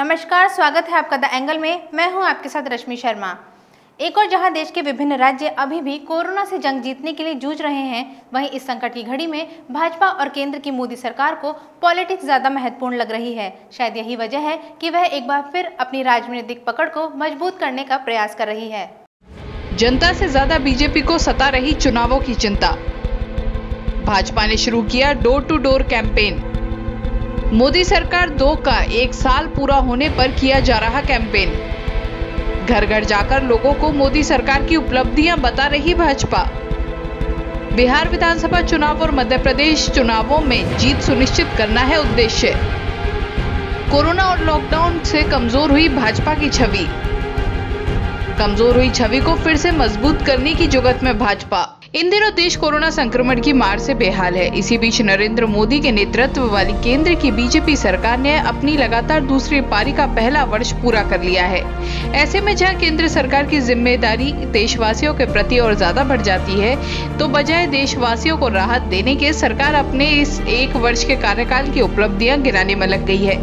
नमस्कार, स्वागत है आपका द एंगल में। मैं हूँ आपके साथ रश्मि शर्मा। एक और जहाँ देश के विभिन्न राज्य अभी भी कोरोना से जंग जीतने के लिए जूझ रहे हैं, वहीं इस संकट की घड़ी में भाजपा और केंद्र की मोदी सरकार को पॉलिटिक्स ज़्यादा महत्वपूर्ण लग रही है। शायद यही वजह है कि वह एक बार फिर अपनी राजनीतिक पकड़ को मज़बूत करने का प्रयास कर रही है। जनता से ज़्यादा बीजेपी को सता रही चुनावों की चिंता। भाजपा ने शुरू किया door to door campaign. Modi सरकार दो का एक साल पूरा होने पर किया जा रहा कैंपेन। घर घर जाकर लोगों को मोदी सरकार की उपलब्धियाँ बता रही भाजपा। बिहार विधानसभा चुनाव और मध्य प्रदेश चुनावों में जीत सुनिश्चित करना है उद्देश्य। कोरोना और लॉकडाउन से कमज़ोर हुई भाजपा की छवि। कमज़ोर हुई छवि को फिर से मज़बूत करने की जुगत में भाजपा। इन दिनों देश कोरोना संक्रमण की मार से बेहाल है। इसी बीच नरेंद्र मोदी के नेतृत्व वाली केंद्र की बीजेपी सरकार ने अपनी लगातार दूसरी पारी का पहला वर्ष पूरा कर लिया है। ऐसे में जहाँ केंद्र सरकार की ज़िम्मेदारी देशवासियों के प्रति और ज़्यादा बढ़ जाती है तो बजाय देशवासियों को राहत देने के सरकार अपने इस एक वर्ष के कार्यकाल की उपलब्धियाँ गिराने में लग गई है।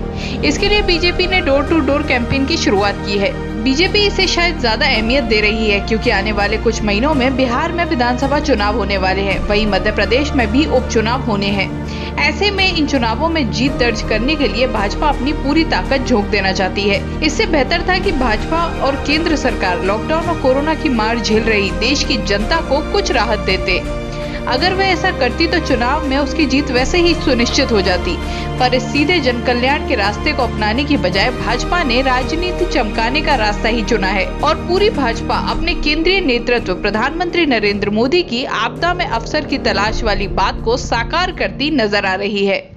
इसके लिए बीजेपी ने डोर टू डोर कैंपेन की शुरुआत की है। बीजेपी इसे शायद ज़्यादा अहमियत दे रही है, क्योंकि आने वाले कुछ महीनों में बिहार में विधानसभा चुनाव होने वाले हैं। वहीं मध्य प्रदेश में भी उपचुनाव होने हैं। ऐसे में इन चुनावों में जीत दर्ज करने के लिए भाजपा अपनी पूरी ताकत झोंक देना चाहती है। इससे बेहतर था कि भाजपा और केंद्र सरकार लॉकडाउन और कोरोना की मार झेल रही देश की जनता को कुछ राहत देते। अगर वह ऐसा करती तो चुनाव में उसकी जीत वैसे ही सुनिश्चित हो जाती। पर इस सीधे जन कल्याण के रास्ते को अपनाने की बजाय भाजपा ने राजनीति चमकाने का रास्ता ही चुना है और पूरी भाजपा अपने केंद्रीय नेतृत्व, प्रधानमंत्री नरेंद्र मोदी की आपदा में अफसर की तलाश वाली बात को साकार करती नज़र आ रही है।